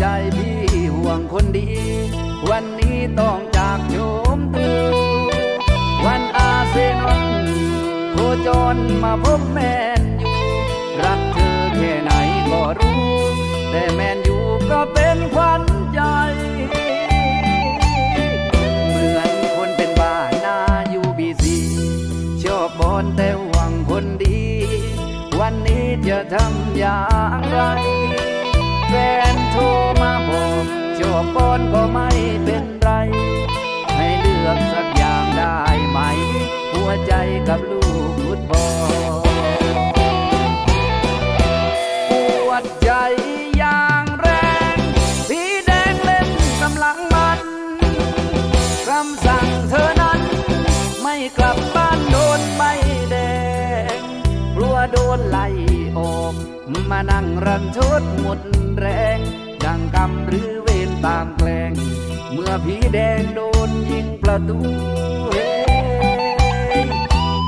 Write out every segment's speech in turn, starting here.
ใจพี่ห่วงคนดี วันนี้ต้องจากโยมตูวันอาเซนอนโคจรมาพบแมนอยู่รักเธอแค่ไหนก็รู้ แต่แมนอยู่ก็เป็นควันใจเหมือนคนเป็นบ้านาอยู่บีซีชอบบอนแต่หวังคนดี วันนี้จะทำอย่างไรแฟนโทร อบก่อนก็ไม่เป็นไร ให้เลือกสักอย่างได้ไหม หัวใจกับลูกฟุตบอลปวดใจอย่างแรงพี่แดงเล่นกำลังมันคำสั่งเธอนั้น ไม่กลับบ้านโดนใบแดงกลัวโดนไล่ออก มานั่งรันทดหมดแรงดังกำหรือ ตามแกลง เมื่อผีแดงโดนยิงประตูเฮ้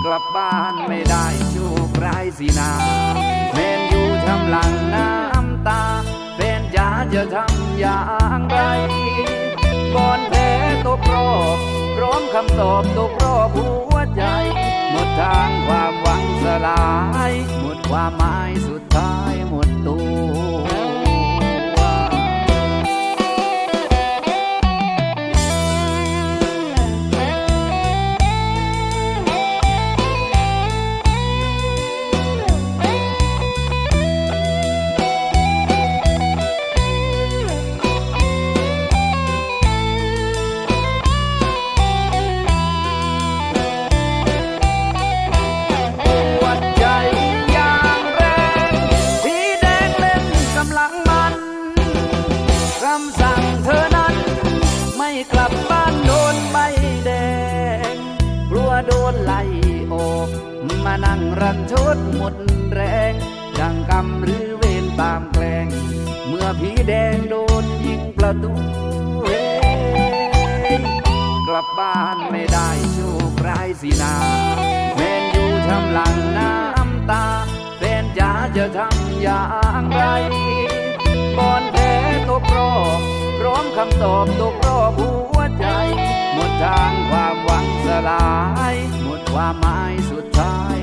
กลับบ้านไม่ได้โชคร้ายสินาแมนอยู่ทำหลังน้ำตาแฟนจ๋าจะทำอย่างไร ก่อนแพ้ตกรอบพร้อมคำตอบตกรอบหัวใจ หมดทางความหวังสลาย หมดความหมายสุดท้ายำสั่งเธอนั้น ไม่กลับบ้านโดนใบแดง กลัวโดนไล่ออก มานั่งรันชดหมดแรงดังกำรมหรือเวรตามแกลง เมื่อผีแดงโดนยิงประตูกลับบ้านไม่ได้โชคร้ายสินาแมนอยู่ทำหลังน้ำตาแฟนจ๋าจะทำอย่างไร กรอบพร้อมคำตอบตกรอบหัวใจ หมดทางความหวังสลาย หมดความหมายสุดท้าย